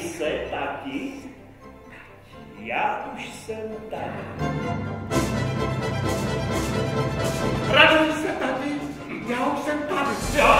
se tati, Já už jsem tady. Raduj se tady, já už jsem tady. Já